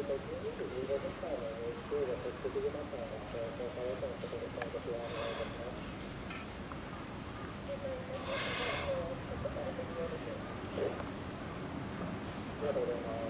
ありがとうございます。